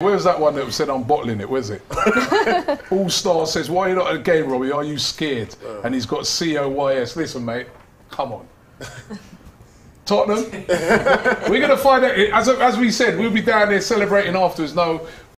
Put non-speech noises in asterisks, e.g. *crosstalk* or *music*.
Where's that one that said I'm bottling it? Where's it? *laughs* All Star says, Why are you not at the game, Robbie? Are you scared? Oh. And he's got C O Y S. Listen, mate, come on. Tottenham, *laughs* we're going to find out. As, as we said, we'll be down there celebrating afterwards. No,